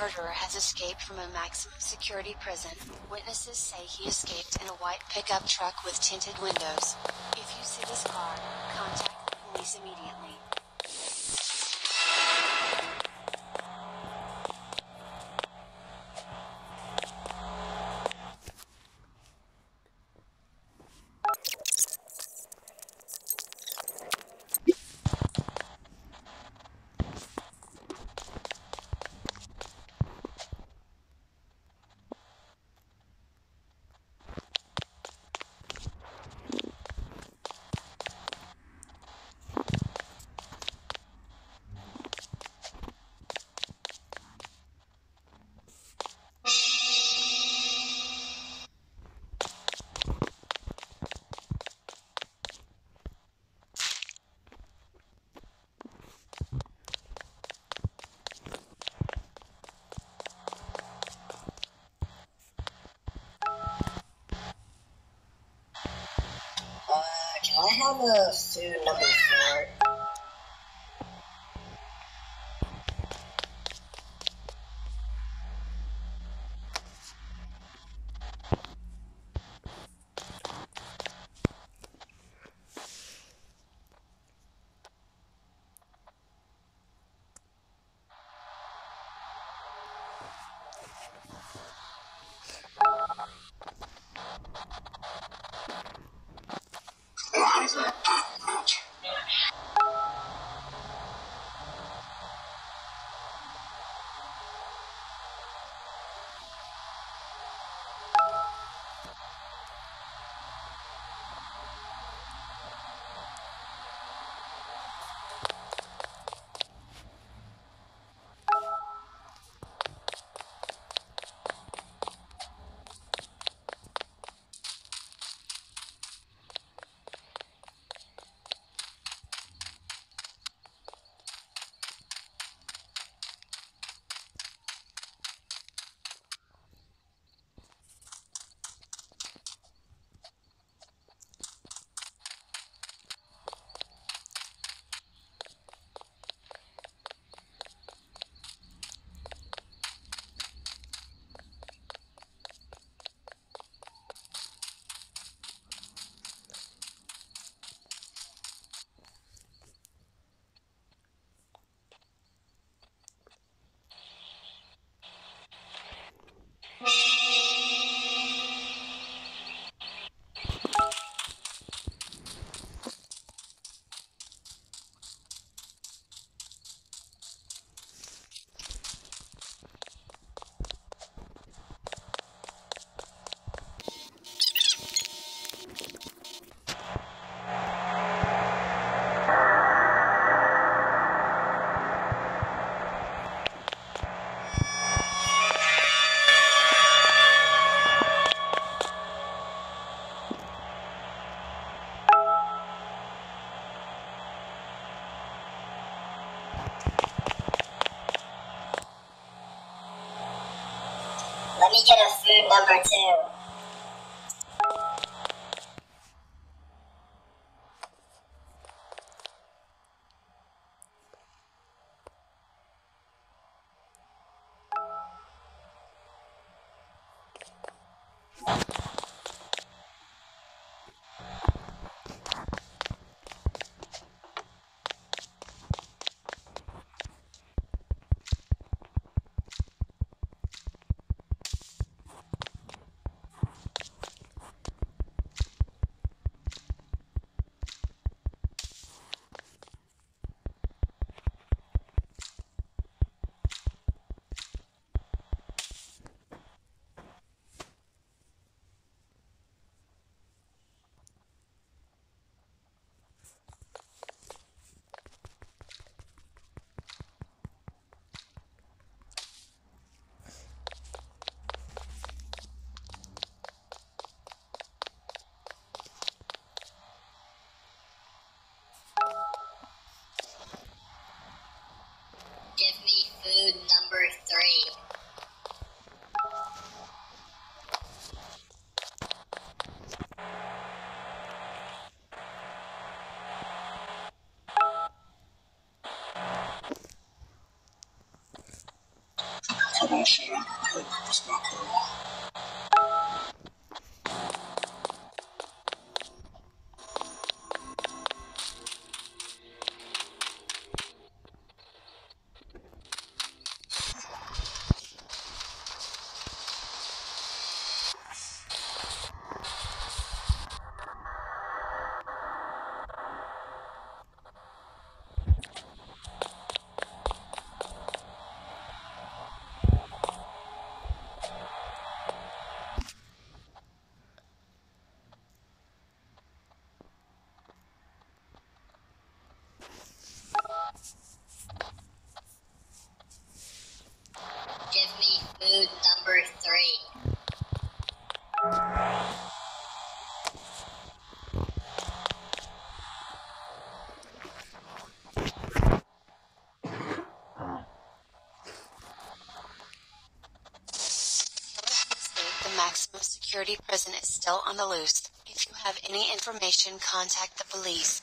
murderer has escaped from a maximum security prison. Witnesses say he escaped in a white pickup truck with tinted windows. If you see this car, contact the police immediately. I have a food number four? Let me get a food number two. будущее. Maximum security prison is still on the loose. If you have any information, contact the police.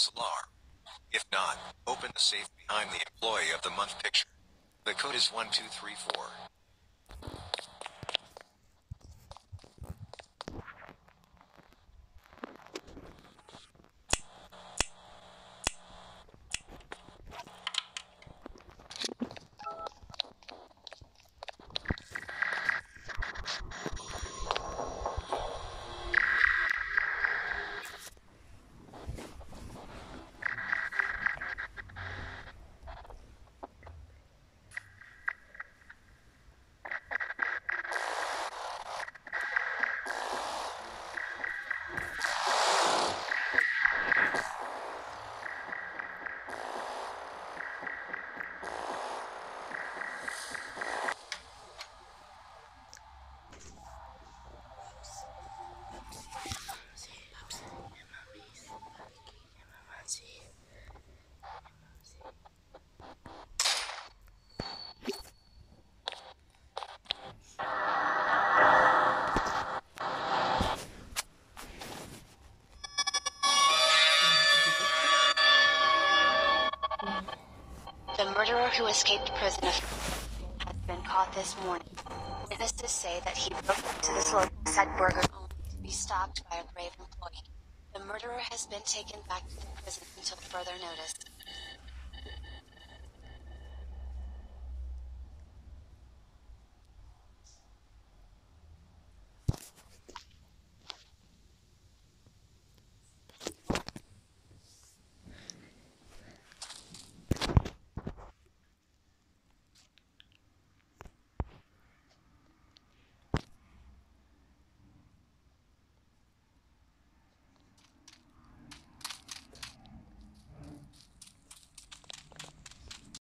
false alarm. If not, open the safe behind the employee of the month picture. The code is 1234. The murderer who escaped prison has been caught this morning. Witnesses say that he broke into this roadside burger only to be stopped by a brave employee. The murderer has been taken back to the prison until further notice.